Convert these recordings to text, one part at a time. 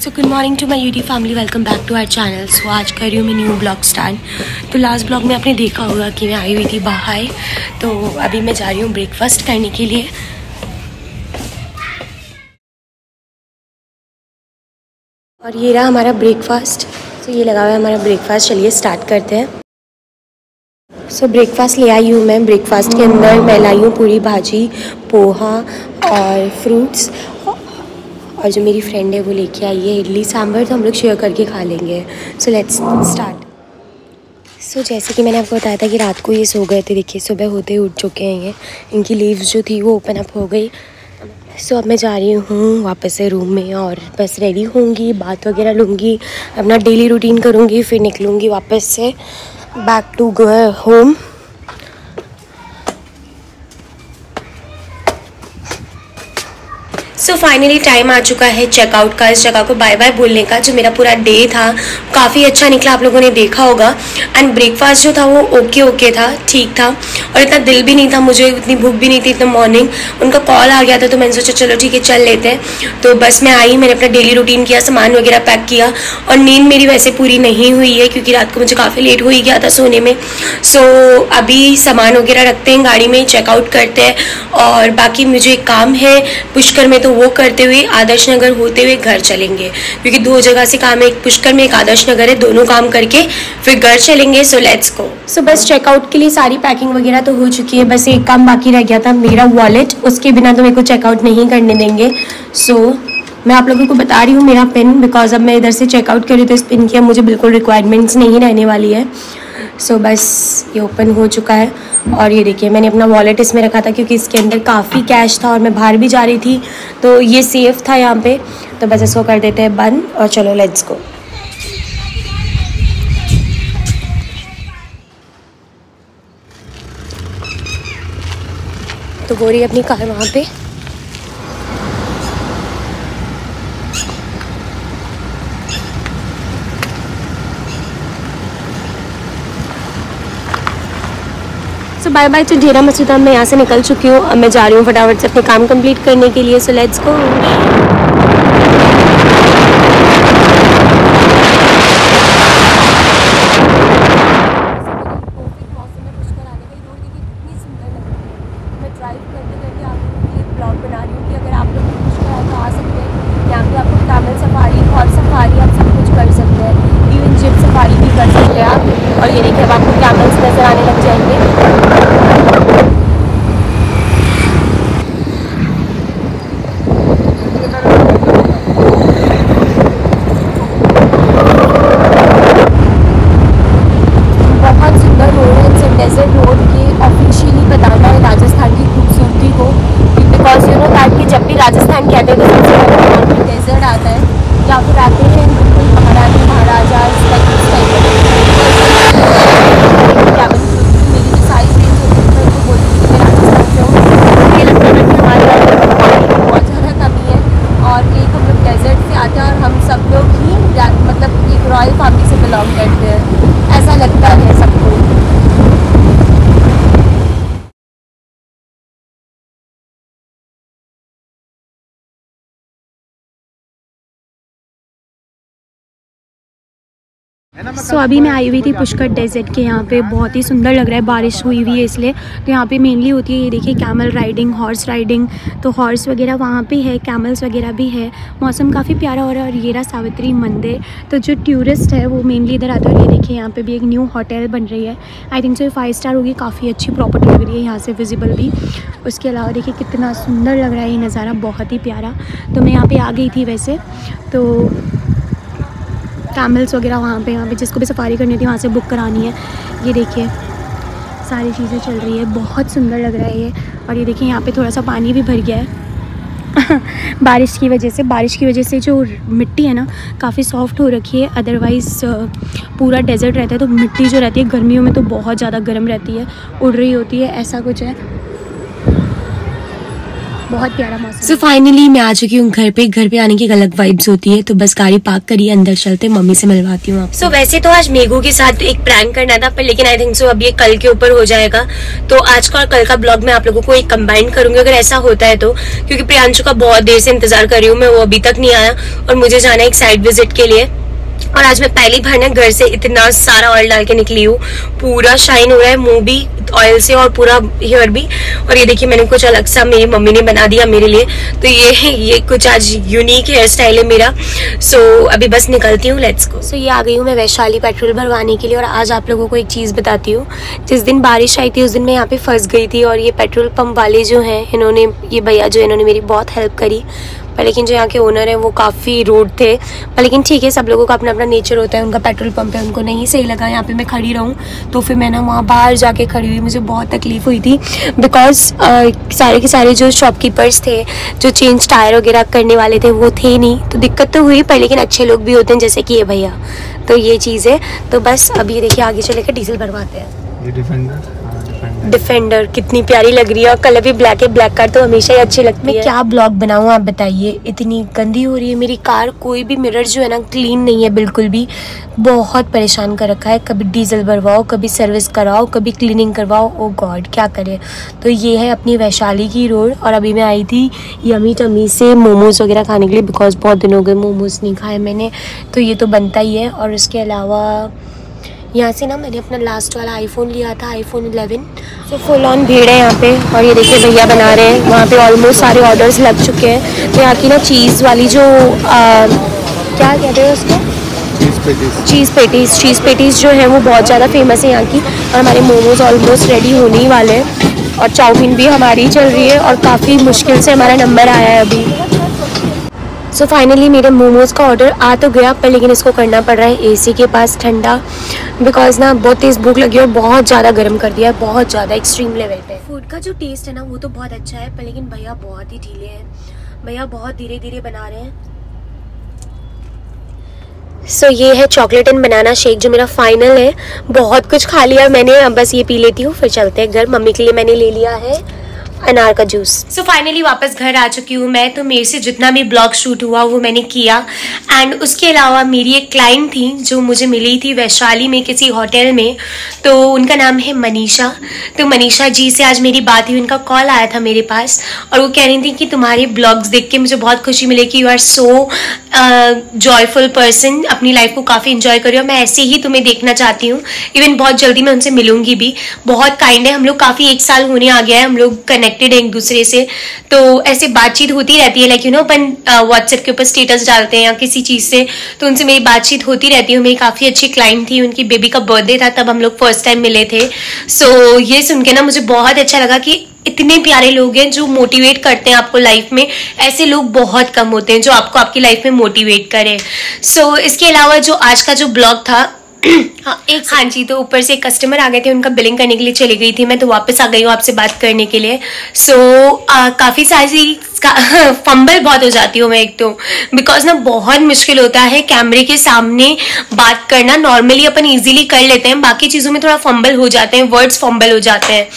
So good morning to my UT family welcome back to our channel so आज कर रही हूँ मैं न्यू ब्लॉग स्टार्ट तो लास्ट ब्लॉग में आपने देखा होगा कि मैं आई हुई थी बाहर. तो अभी मैं जा रही हूँ ब्रेकफास्ट करने के लिए. और ये रहा हमारा ब्रेकफास्ट तो ये लगा हुआ है हमारा ब्रेकफास्ट चलिए स्टार्ट करते हैं. सो so, ब्रेकफास्ट ले आई हूँ मैं. ब्रेकफास्ट के अंदर मैं लाई हूँ पूरी भाजी पोहा और फ्रूट्स और जो मेरी फ्रेंड है वो लेके आई है इडली सांभर तो हम लोग शेयर करके खा लेंगे। सो लेट्स स्टार्ट सो जैसे कि मैंने आपको बताया था कि रात को ये सो गए थे देखिए सुबह होते ही उठ चुके हैं ये। इनकी लीव्स जो थी वो ओपन अप हो गई। सो so, अब मैं जा रही हूँ वापस से रूम में और बस रेडी होंगी बात वगैरह लूँगी अपना डेली रूटीन करूँगी फिर निकलूँगी वापस से back to home so finally time आ चुका है चेकआउट का, इस जगह को बाय बाय बोलने का, जो मेरा पूरा डे था। काफ़ी अच्छा निकला, आप लोगों ने देखा होगा। एंड ब्रेकफास्ट जो था, वो ओके ओके था, ठीक था। और इतना दिल भी नहीं था मुझे, इतनी भूख भी नहीं थी, इतना मॉर्निंग उनका कॉल आ गया था तो मैंने सोचा, चलो, ठीक है, चल लेते हैं। तो बस मैं आई, मैंने अपना डेली रूटीन किया, सामान वगैरह पैक किया। और नींद मेरी वैसे पूरी नहीं हुई है, क्योंकि रात को मुझे काफ़ी लेट हो ही गया था सोने में। सो अभी सामान वगैरह रखते हैं गाड़ी में चेकआउट करते हैं। और बाकी मुझे एक काम है, पुष्कर में तो वो करते हुए आदर्श नगर होते हुए घर चलेंगे। क्योंकि दो जगह से काम है एक पुष्कर में एक आदर्श नगर है दोनों काम करके फिर घर चलेंगे। सो लेट्स गो सो बस चेकआउट के लिए सारी पैकिंग वगैरह तो हो चुकी है बस एक काम बाकी रह गया था मेरा वॉलेट उसके बिना तो मेरे को चेकआउट नहीं करने देंगे। सो so, मैं आप लोगों को बता रही हूँ मेरा पिन बिकॉज़ अब मैं इधर से चेकआउट करी तो इस पिन की मुझे बिल्कुल रिक्वायरमेंट्स नहीं रहने वाली है। सो so, बस ये ओपन हो चुका है। और ये देखिए मैंने अपना वॉलेट इसमें रखा था क्योंकि इसके अंदर काफ़ी कैश था और मैं बाहर भी जा रही थी। तो ये सेफ़ था यहाँ पे। तो बस इसको कर देते हैं बंद और चलो लेट्स गो तो गोरी अपनी कार वहाँ पे। बाय बाय तो डेरा मसूदा मैं यहाँ से निकल चुकी हूँ। अब मैं जा रही हूँ फटाफट से अपने काम कंप्लीट करने के लिए। सो लेट्स गो और ये देखिए, अब आपको कैमल्स नज़र आने लग जाएँगे। बहुत सुंदर डेजर्ट बताना है राजस्थान की खूबसूरती को बिकॉज़ कि जब भी राजस्थान कहते हैं तो सबसे पहले डेजर्ट आता है, जहाँ पर आते हैं बिल्कुल महारानी महाराजा लाइक इस टाइप मेरी जो सारी फ्रेंड्स होती है मैं उनको बोलती हूँ कि मैं राजस्थान से हूँ मुझे लगता है कि हमारे यहाँ पानी की बहुत ज़्यादा कमी है और एक हम लोग डेजर्ट से आते हैं और हम सब लोग ही मतलब एक रॉयल फैमिली से बिलोंग करते हैं ऐसा लगता है सबको सो so, अभी मैं आई हुई थी पुष्कर डेजर्ट के यहाँ पे। बहुत ही सुंदर लग रहा है। बारिश हुई हुई है इसलिए। तो यहाँ पे मेनली होती है ये देखिए कैमल राइडिंग हॉर्स राइडिंग तो हॉर्स वगैरह वहाँ पे है कैमल्स वगैरह भी है। मौसम काफ़ी प्यारा हो रहा है और ये रहा सावित्री मंदिर। तो जो टूरिस्ट है वो मेनली इधर आता है ये देखिए यहाँ पर भी एक न्यू होटल बन रही है। I think so five star होगी काफ़ी अच्छी प्रॉपर्टी लग रही है यहाँ से विजिबल भी। उसके अलावा देखिए कितना सुंदर लग रहा है ये नज़ारा बहुत ही प्यारा। तो मैं यहाँ पर आ गई थी वैसे। तो कैमल्स वगैरह वहाँ पे यहाँ पे जिसको भी सफारी करनी थी वहाँ से बुक करानी है। ये देखिए, सारी चीज़ें चल रही है, बहुत सुंदर लग रहा है ये। और ये देखिए, यहाँ पे थोड़ा सा पानी भी भर गया है। बारिश की वजह से, बारिश की वजह से जो मिट्टी है ना, काफ़ी सॉफ्ट हो रखी है। अदरवाइज़ पूरा डेजर्ट रहता है तो मिट्टी जो रहती है, गर्मियों में तो बहुत ज़्यादा गर्म रहती है, उड़ रही होती है, ऐसा कुछ है। बहुत प्यारा मौसम सो so फाइनली मैं आ चुकी हूँ घर पे। घर पे आने की अलग वाइब्स होती है तो बस गाड़ी पार्क करिए अंदर चलते मम्मी से मिलवाती हूँ सो so वैसे तो आज मेघू के साथ एक प्रैंक करना था पर लेकिन आई थिंक सो अब ये कल के ऊपर हो जाएगा। तो आज का और कल का ब्लॉग मैं आप लोगों को एक कंबाइन करूँगी अगर ऐसा होता है तो। क्योंकि प्रियांशु का बहुत देर से इंतज़ार कर रही हूँ मैं वो अभी तक नहीं आया और मुझे जाना है एक साइड विज़िट के लिए। और आज मैं पहली बार ना घर से इतना सारा ऑयल डाल के निकली हूँ। पूरा शाइन हो रहा है मुँह भी ऑयल से और पूरा हेयर भी। और ये देखिए मैंने कुछ अलग सा मेरी मम्मी ने बना दिया मेरे लिए। तो ये ये कुछ आज यूनिक हेयर स्टाइल है मेरा। सो so, अभी बस निकलती हूँ लेट्स को सो ये आ गई हूँ मैं वैशाली पेट्रोल भरवाने के लिए और आज आप लोगों को एक चीज़ बताती हूँ। जिस दिन बारिश आई थी उस दिन मैं यहाँ पे फंस गई थी और ये पेट्रोल पंप वाले जो हैं इन्होंने ये भैया जो इन्होंने मेरी बहुत हेल्प करी। पर लेकिन जो यहाँ के ओनर हैं, वो काफ़ी रूड थे। पर लेकिन ठीक है, सब लोगों का अपना अपना नेचर होता है, उनका पेट्रोल पंप है, उनको नहीं सही लगा, यहाँ पे मैं खड़ी रहूँ। तो फिर मैं ना वहाँ बाहर जाके खड़ी हुई, मुझे बहुत तकलीफ़ हुई थी। बिकॉज़ सारे के सारे जो शॉपकीपर्स थे, जो चेंज टायर वगैरह करने वाले थे, वो थे नहीं। तो दिक्कत तो हुई, पर लेकिन अच्छे लोग भी होते हैं, जैसे कि ये भैया। तो ये चीज़ है। तो बस अभी देखिए, आगे चले कर डीजल भरवाते हैं। डिफेंडर कितनी प्यारी लग रही है और कलर भी ब्लैक है। ब्लैक कार तो हमेशा ही अच्छी लगती है। मैं क्या ब्लॉग बनाऊँ आप बताइए। इतनी गंदी हो रही है मेरी कार कोई भी मिरर जो है ना क्लीन नहीं है बिल्कुल भी। बहुत परेशान कर रखा है। कभी डीजल भरवाओ कभी सर्विस कराओ कभी क्लीनिंग करवाओ। ओ गॉड क्या करें? तो ये है अपनी वैशाली की रोड और अभी मैं आई थी यमी टमी से मोमोज़ वगैरह खाने के लिए बिकॉज़ बहुत दिन हो गए मोमोज़ नहीं खाए मैंने। तो ये तो बनता ही है और उसके अलावा यहाँ से ना मैंने अपना लास्ट वाला आईफोन लिया था आईफोन 11 तो फुल ऑन भीड़ है यहाँ पे। और ये देखिए भैया बना रहे हैं। वहाँ पे ऑलमोस्ट सारे ऑर्डर्स लग चुके हैं। तो यहाँ की ना चीज़ वाली जो आ, क्या कहते हैं उसको? चीज़ पेटीज़ चीज़ पेटीज़ जो है वो बहुत ज़्यादा फ़ेमस है यहाँ की। और हमारे मोमोज़ ऑलमोस्ट रेडी होने ही वाले हैं। और चाउमीन भी हमारी चल रही है। और काफ़ी मुश्किल से हमारा नंबर आया है अभी। सो so फाइनली मेरे मोमोज़ का ऑर्डर आ तो गया पर लेकिन इसको करना पड़ रहा है एसी के पास ठंडा बिकॉज़ ना बहुत तेज़ भूख लगी और बहुत ज़्यादा गर्म कर दिया है बहुत ज़्यादा एक्सट्रीम लेवल पे। फ़ूड का जो टेस्ट है ना वो तो बहुत अच्छा है पर लेकिन भैया बहुत ही ढीले हैं। भैया बहुत धीरे धीरे बना रहे हैं। सो so, ये है चॉकलेट एंड बनाना शेक जो मेरा फाइनल है। बहुत कुछ खा लिया मैंने अब बस ये पी लेती हूँ फिर चलते हैं घर। मम्मी के लिए मैंने ले लिया है। अनार का जूस। सो so फाइनली वापस घर आ चुकी हूँ मैं। तो मेरे से जितना भी ब्लॉग शूट हुआ, वो मैंने किया। एंड उसके अलावा मेरी एक क्लाइंट थी, जो मुझे मिली थी वैशाली में किसी होटल में। तो उनका नाम है मनीषा। तो मनीषा जी से आज मेरी बात हुई। उनका कॉल आया था मेरे पास। और वो कह रही थी कि तुम्हारे ब्लॉग्स देख के मुझे बहुत खुशी मिली कि you are so joyful person अपनी लाइफ को काफ़ी इंजॉय करी और मैं ऐसे ही तुम्हें देखना चाहती हूँ। इवन बहुत जल्दी मैं उनसे मिलूँगी भी। बहुत काइंड है। हम लोग काफ़ी एक साल होने आ गया है। हम लोग कनेक्ट कनेक्टेड है एक दूसरे से तो ऐसे बातचीत होती रहती है लाइक यू नो अपन व्हाट्सएप के ऊपर स्टेटस डालते हैं या किसी चीज़ से तो उनसे मेरी बातचीत होती रहती है। मेरी काफ़ी अच्छी क्लाइंट थी उनकी बेबी का बर्थडे था तब हम लोग फ़र्स्ट टाइम मिले थे। सो so, ये सुन के ना मुझे बहुत अच्छा लगा कि इतने प्यारे लोग हैं जो मोटिवेट करते हैं आपको लाइफ में। ऐसे लोग बहुत कम होते हैं जो आपको आपकी लाइफ में मोटिवेट करें। सो so, इसके अलावा जो आज का जो ब्लॉग था हाँ एक हाँ जी तो ऊपर से कस्टमर आ गए थे उनका बिलिंग करने के लिए चली गई थी। मैं तो वापस आ गई हूँ आपसे बात करने के लिए। सो so, काफ़ी सारी फंबल बहुत हो जाती हूँ मैं एक तो। बिकॉज़ ना बहुत मुश्किल होता है कैमरे के सामने बात करना। नॉर्मली अपन इजीली कर लेते हैं। बाकी चीज़ों में थोड़ा फंबल हो जाते हैं। वर्ड्स फंबल हो जाते हैं।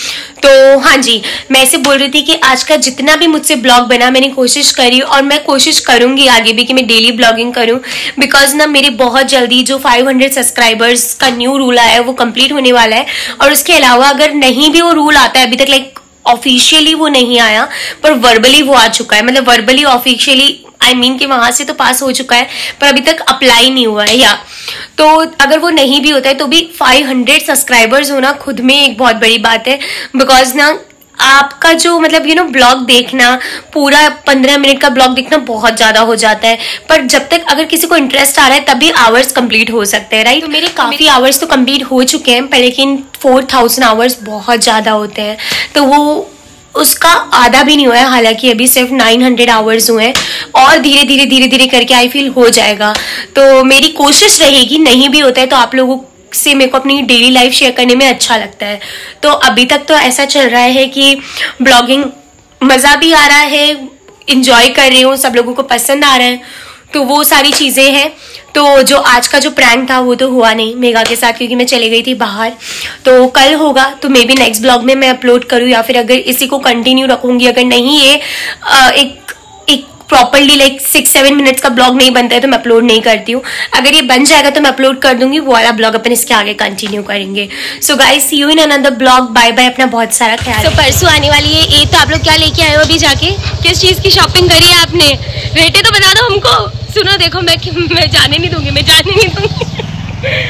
तो हाँ जी, मैं ऐसे बोल रही थी कि आज का जितना भी मुझसे ब्लॉग बना, मैंने कोशिश करी और मैं कोशिश करूँगी आगे भी कि मैं डेली ब्लॉगिंग करूँ। बिकॉज़ ना मेरे बहुत जल्दी जो 500 सब्सक्राइबर्स का न्यू रूल आया है, वो कंप्लीट होने वाला है। और उसके अलावा अगर नहीं भी वो रूल आता है, अभी तक लाइक ऑफिशियली वो नहीं आया, पर वर्बली वो आ चुका है। मतलब वर्बली ऑफिशियली आई मीन कि वहाँ से तो पास हो चुका है, पर अभी तक अप्लाई नहीं हुआ है, या। तो अगर वो नहीं भी होता है तो भी 500 सब्सक्राइबर्स होना खुद में एक बहुत बड़ी बात है बिकॉज़ ना आपका जो मतलब यू नो ब्लॉग देखना पूरा पंद्रह मिनट का ब्लॉग देखना बहुत ज़्यादा हो जाता है। पर जब तक अगर किसी को इंटरेस्ट आ रहा है तभी आवर्स कंप्लीट हो सकते हैं राइट तो मेरे काफ़ी आवर्स तो कंप्लीट हो चुके हैं पर लेकिन फोर थाउज़ेंड आवर्स बहुत ज़्यादा होते हैं। तो वो उसका आधा भी नहीं हुआ है हालाँकि अभी सिर्फ़ 900 आवर्स हुए हैं और धीरे धीरे धीरे धीरे करके आई फील हो जाएगा। तो मेरी कोशिश रहेगी नहीं भी होता है तो आप लोगों से मेरे को अपनी डेली लाइफ शेयर करने में अच्छा लगता है। तो अभी तक तो ऐसा चल रहा है कि ब्लॉगिंग मज़ा भी आ रहा है इंजॉय कर रही हूँ, सब लोगों को पसंद आ रहा है। तो वो सारी चीज़ें हैं। तो जो आज का जो प्रैंक था, वो तो हुआ नहीं मेगा के साथ, क्योंकि मैं चली गई थी बाहर। तो कल होगा तो मे बी नेक्स्ट ब्लॉग में मैं अपलोड करूँ, या फिर अगर इसी को कंटिन्यू रखूँगी, अगर नहीं ये एक properly like six seven minutes का ब्लॉग नहीं बनता है तो मैं अपलोड नहीं करती हूँ। अगर ये बन जाएगा तो मैं अपलोड कर दूँगी वो वाला ब्लॉग अपन इसके आगे कंटिन्यू करेंगे। So guys see you in another blog bye bye अपना बहुत सारा ख्याल तो परसों आने वाली है ईद तो आप लोग क्या लेके आए हो अभी जाके? किस चीज़ की शॉपिंग करी है आपने? रेटे तो बता दो हमको। सुनो देखो मैं मैं जाने नहीं दूँगी मैं जाने नहीं दूँगी।